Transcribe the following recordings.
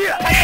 Yeah!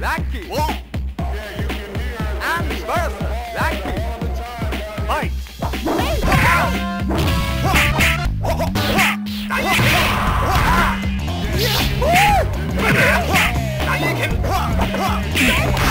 Lucky. Whoa. Yeah, you can hear. I'm Bertha. Lucky. Okay.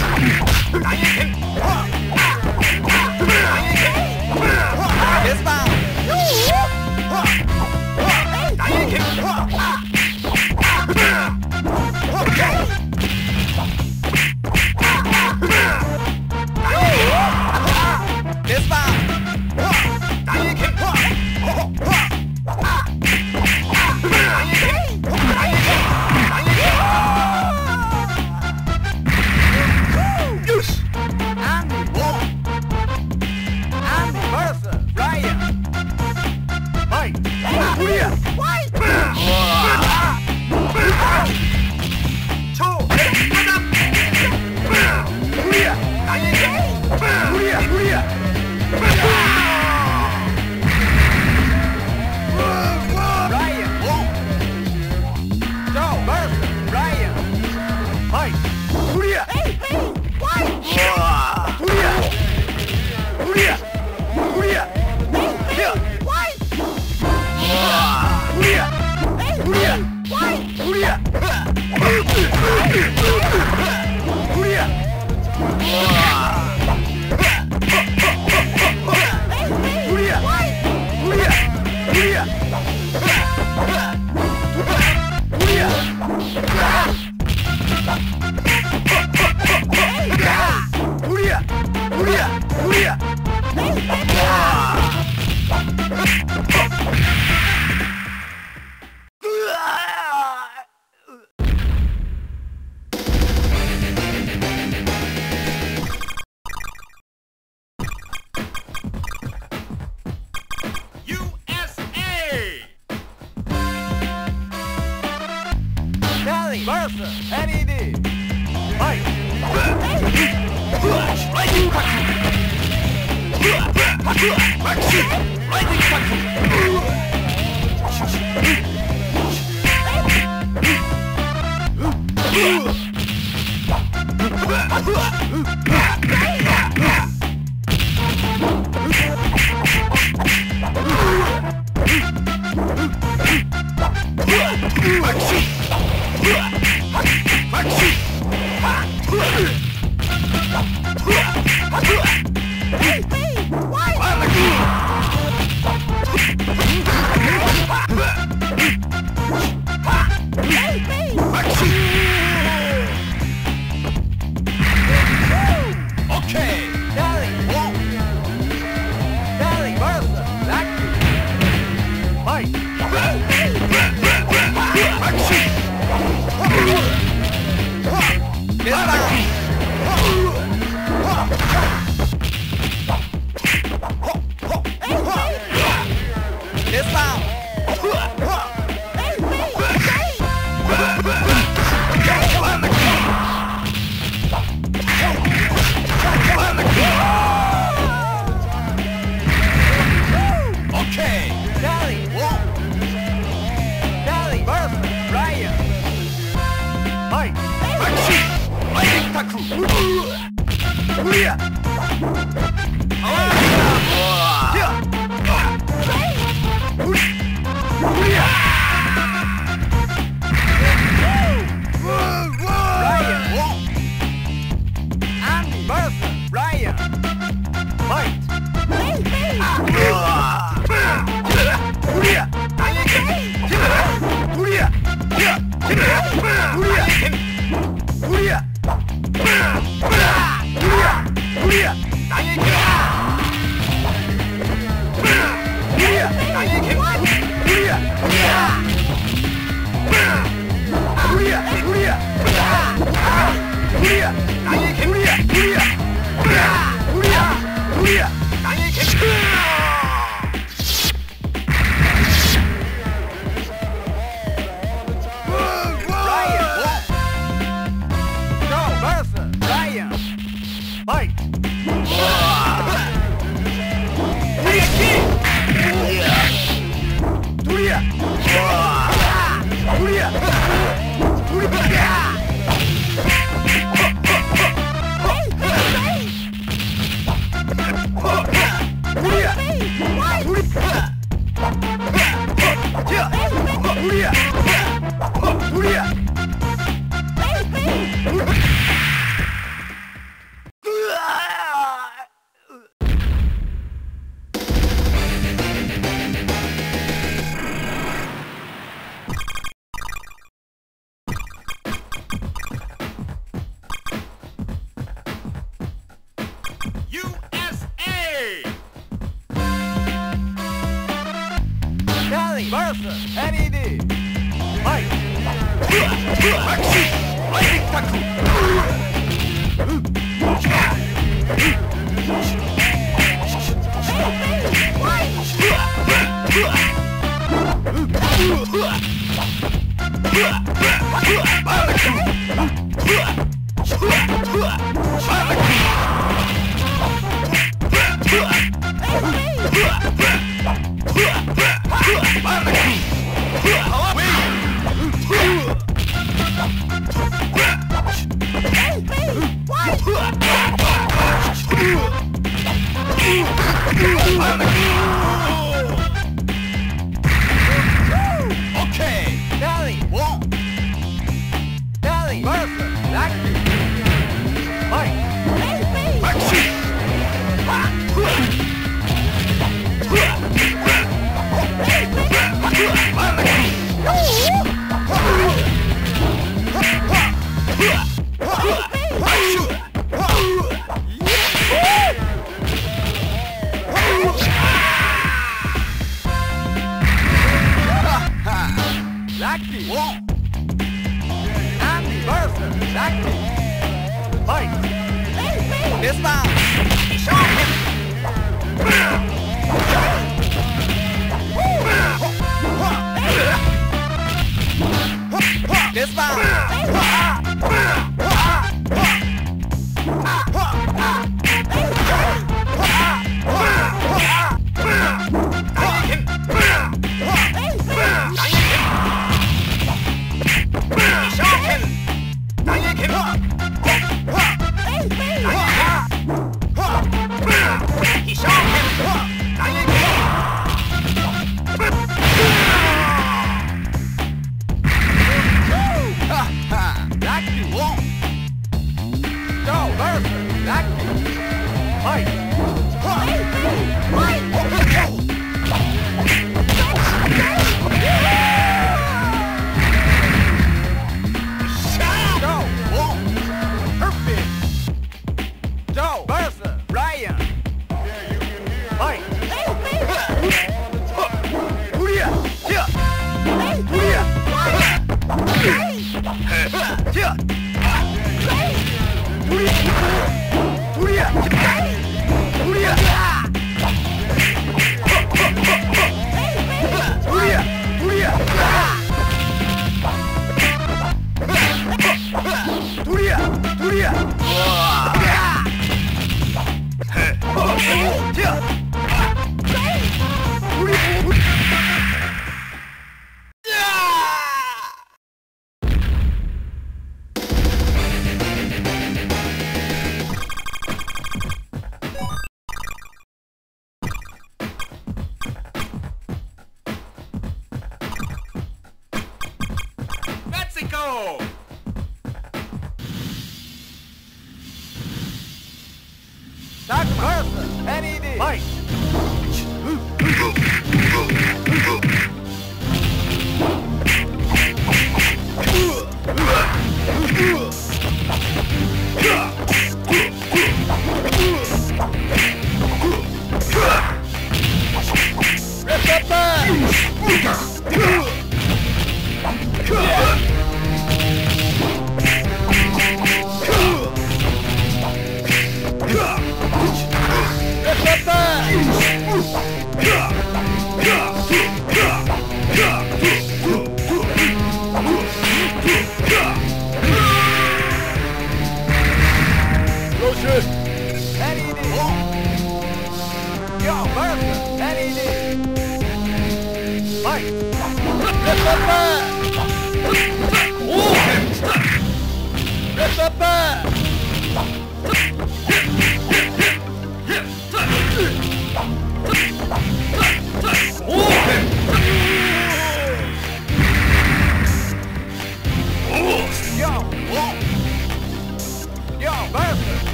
Bye.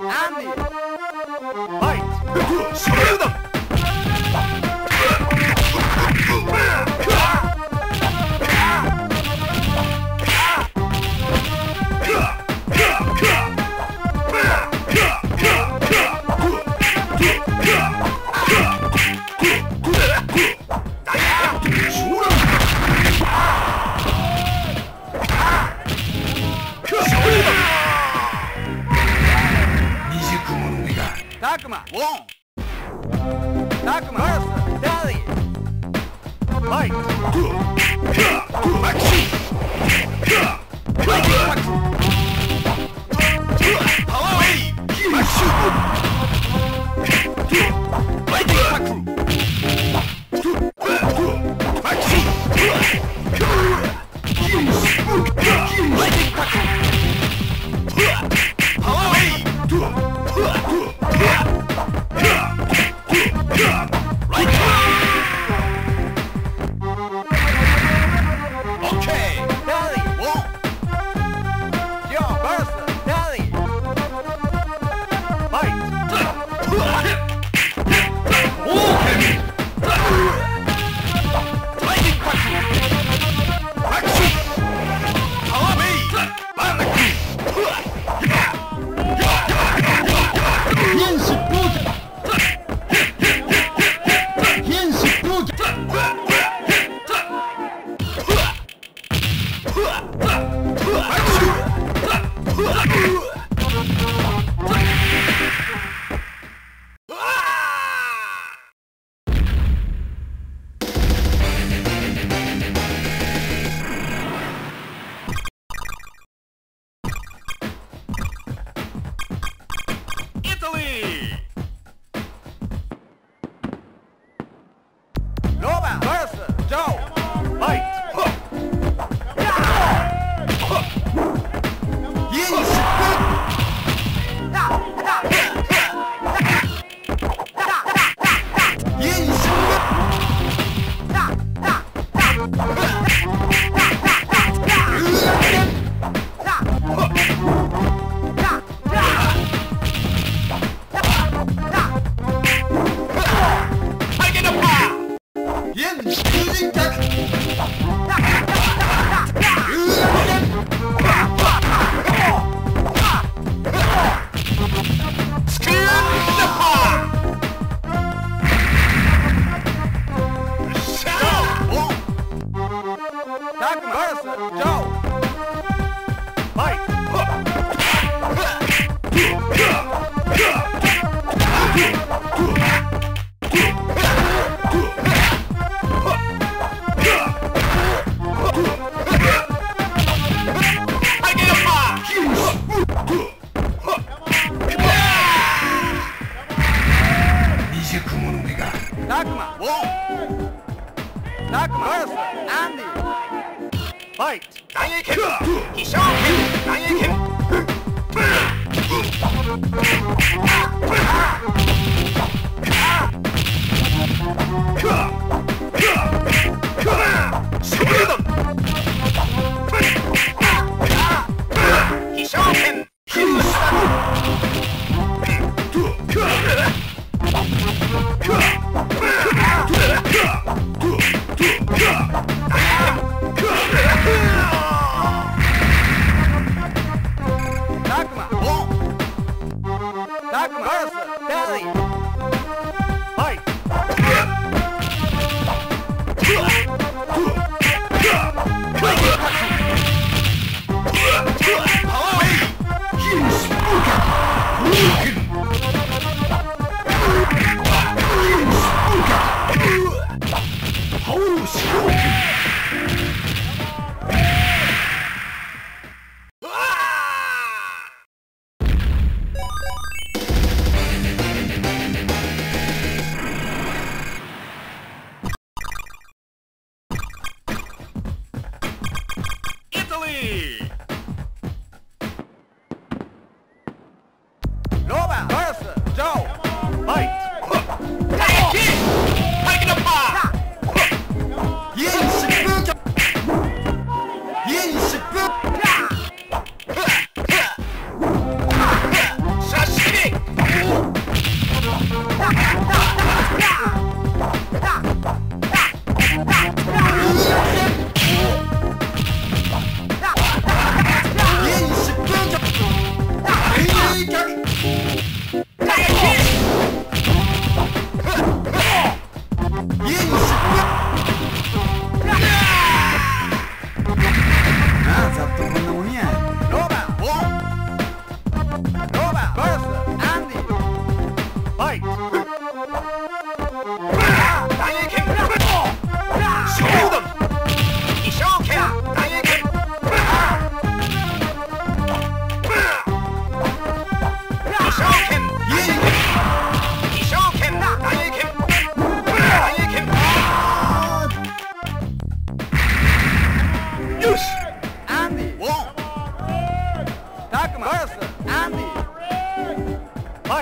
Ami.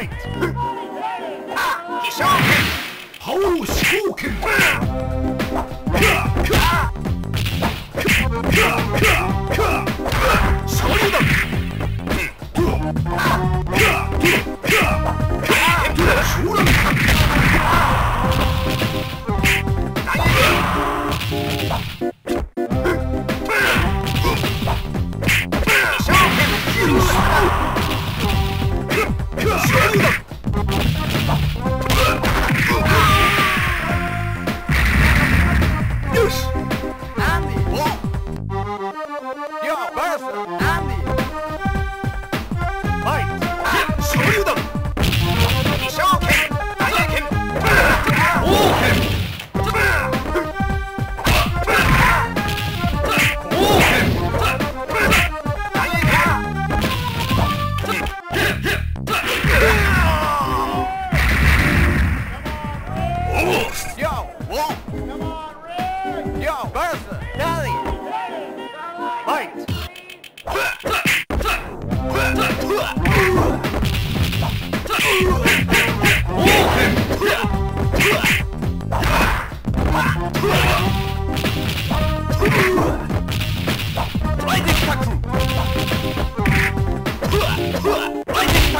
はいあ飛翔剣覇王飛行剣勝利だ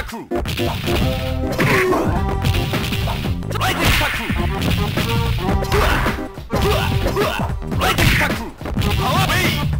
タクライテタクライテタクパワーベイ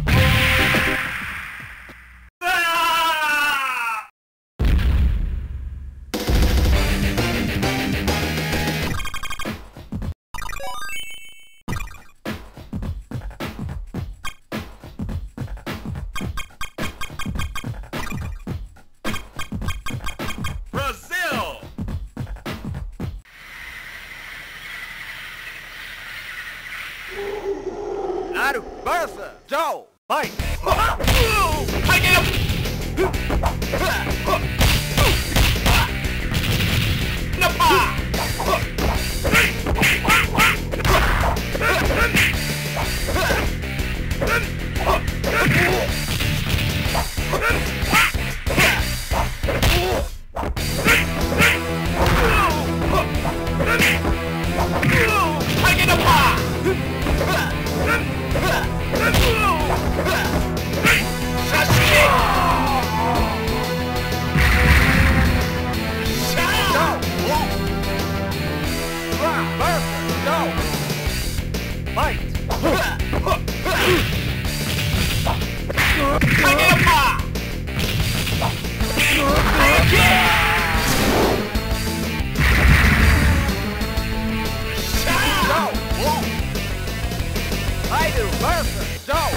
Larson, Dow,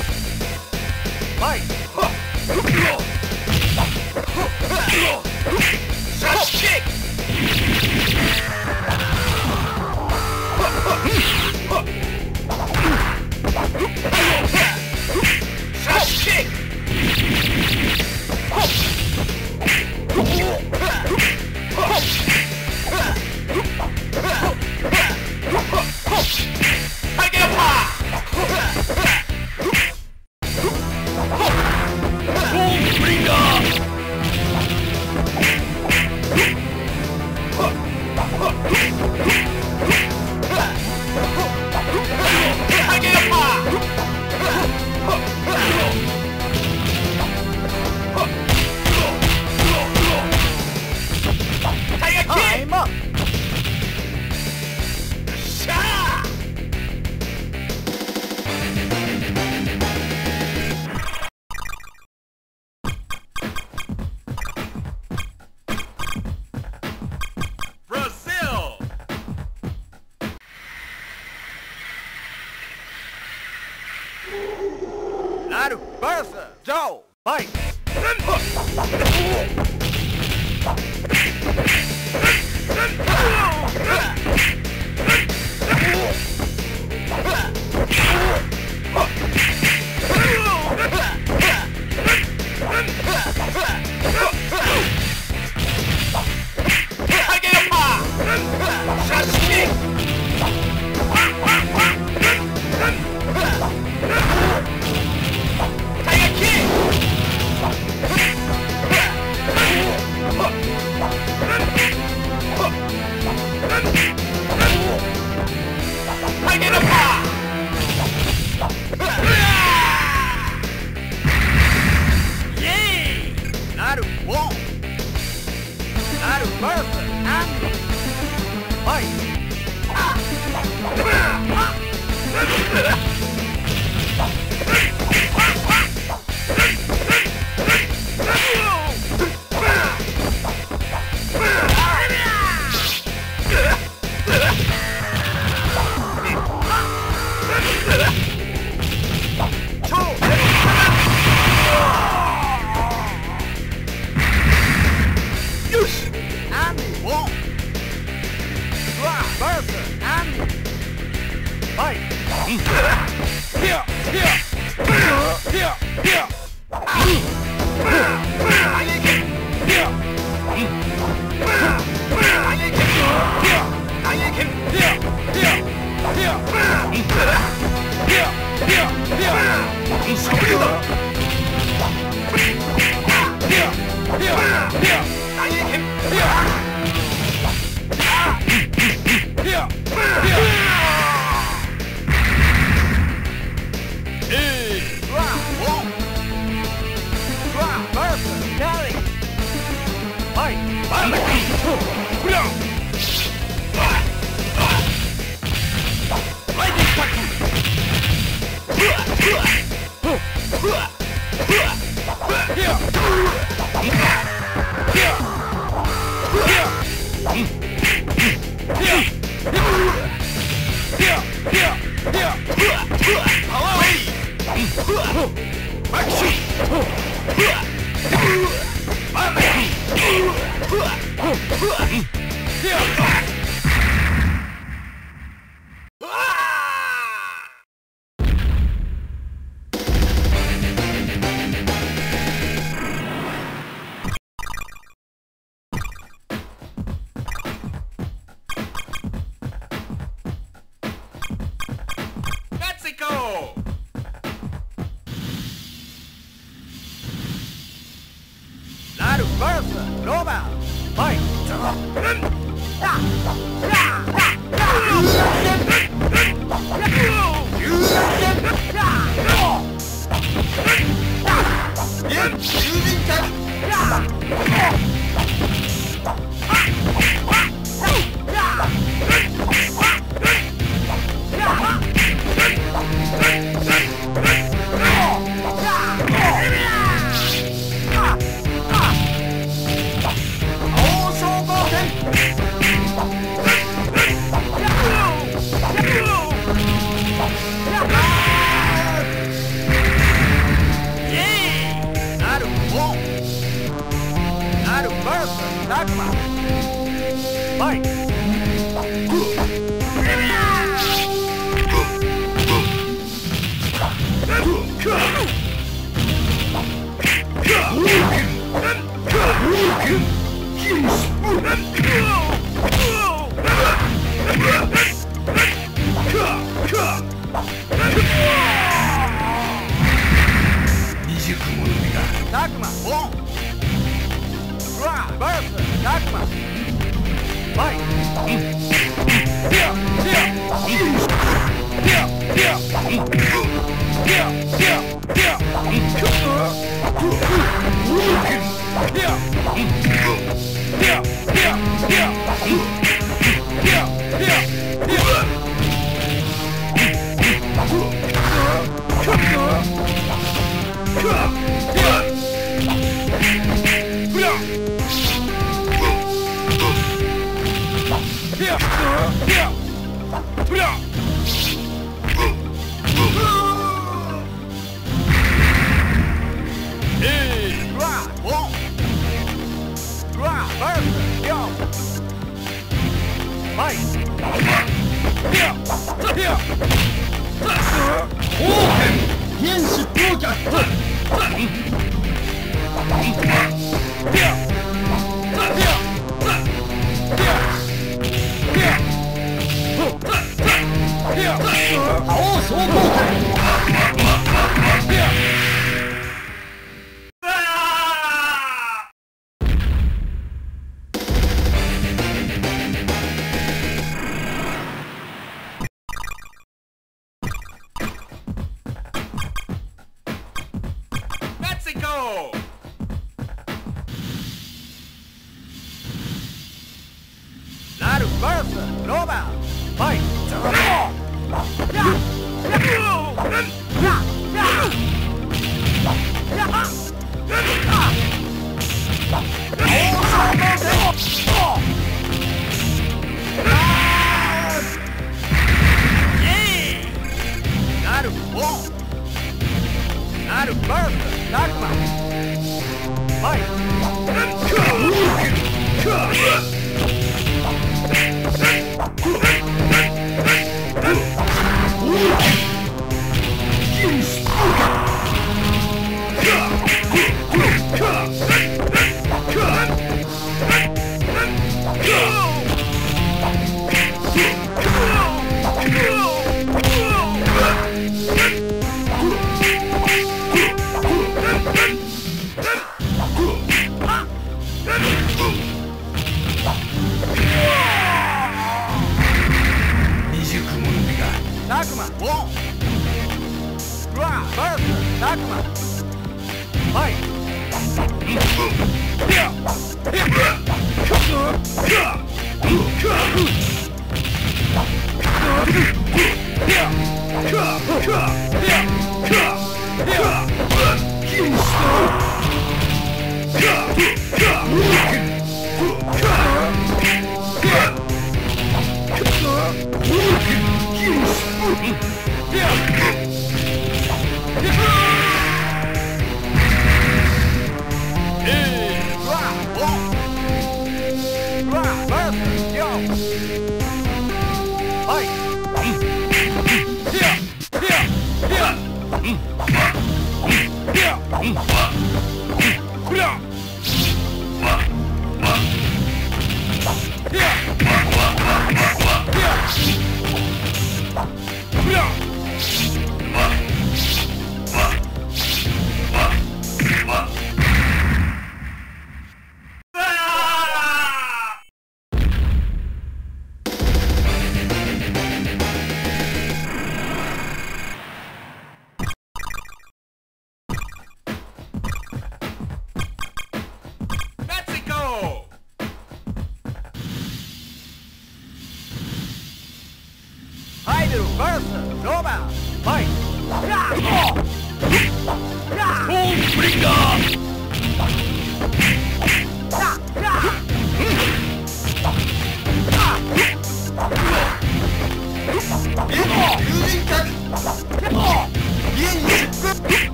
Mike. っ。えっ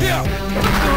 Yeah.